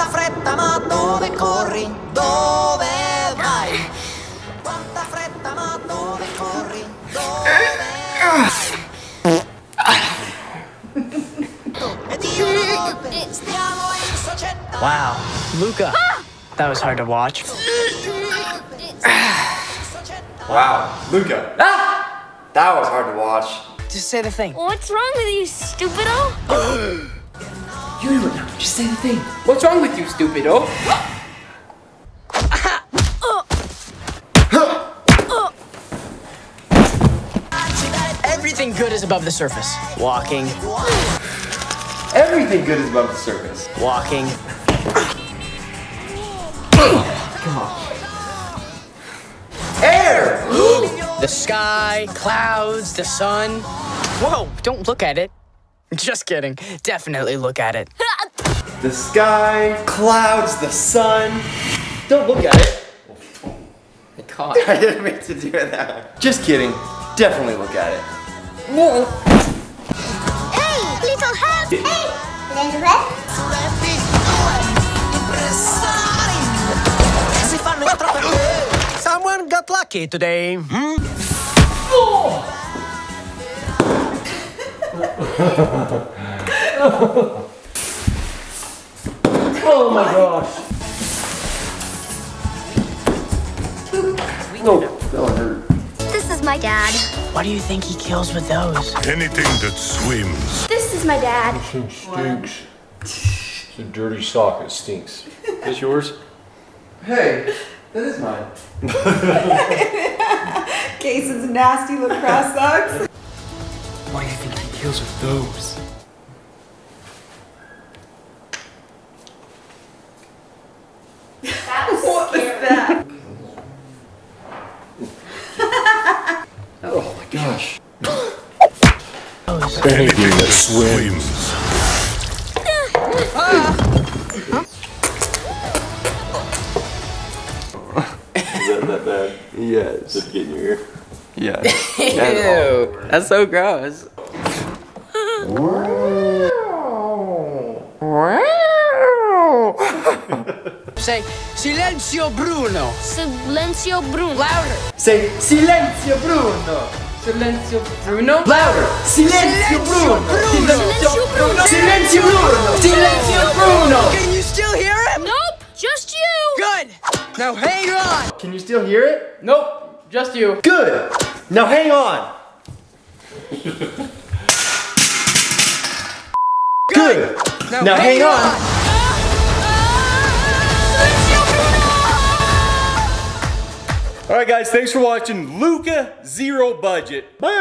Quanta fretta ma dove corri? Dove vai? Quanta fretta ma dove corri? Dove Ed io una volta stiamo in società Wow, Luca. That was hard to watch. Wow, Luca. Ah! That was hard to watch. Just say the thing. What's wrong with you, stupido? You do it now. Just say the thing. What's wrong with you, stupido? Everything good is above the surface. Walking, Everything good is above the surface. walking. Air! The sky, clouds, the sun. Whoa, don't look at it. Just kidding. Definitely look at it. The sky, clouds, the sun. Don't look at it. I caught. I didn't mean to do that. Just kidding. Definitely look at it. Hey, little help! Hey, little help! Suretti, due impresari che si fanno my gosh. Someone got lucky today. This is my dad. What do you think he kills with those? Anything that swims. This is my dad. stinks. It's a dirty sock. It stinks. Is this yours? Hey, that is mine. Casyn's nasty lacrosse socks. What do you think he kills with those? What was that? Oh my gosh. Anything that swims. Yes. Did it get in your ear? Yeah. Ew, that's so gross. Say, Silenzio Bruno. Silenzio Bruno. Louder. Say silenzio Bruno. Silenzio Bruno. Louder. Silenzio Bruno. Silenzio Bruno. Silenzio Bruno. Silenzio Bruno. Can you still hear him? Nope, just you. Good. Now hang on. Can you still hear it? Nope, just you. Good. Now hang on. Good. Now, hang on. All right, guys. Thanks for watching Luca Zero Budget. Bye.